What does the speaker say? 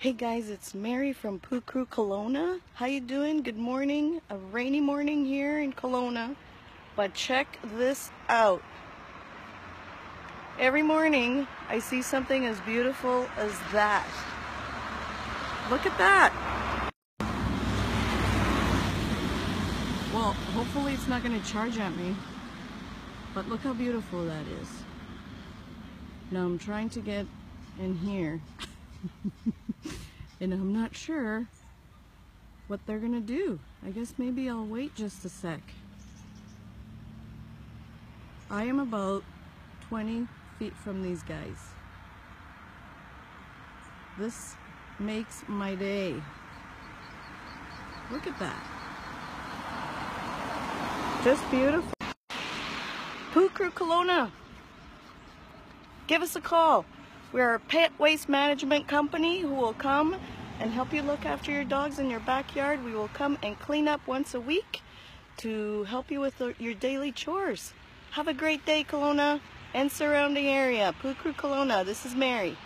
Hey guys, it's Mary from Poo Crew Kelowna. How you doing? Good morning. A rainy morning here in Kelowna. But check this out. Every morning I see something as beautiful as that. Look at that. Well, hopefully it's not going to charge at me. But look how beautiful that is. Now I'm trying to get in here. and I'm not sure what they're gonna do. I guess maybe I'll wait just a sec. I am about 20 feet from these guys. This makes my day. Look at that. Just beautiful. Poo Crew Kelowna. Give us a call. We're a pet waste management company who will come and help you look after your dogs in your backyard. We will come and clean up once a week to help you with your daily chores. Have a great day, Kelowna and surrounding area. Poo Crew Kelowna, this is Mary.